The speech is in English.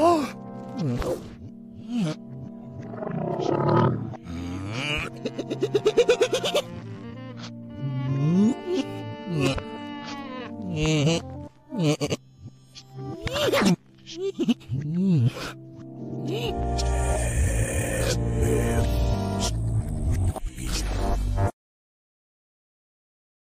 Oh. Yeah.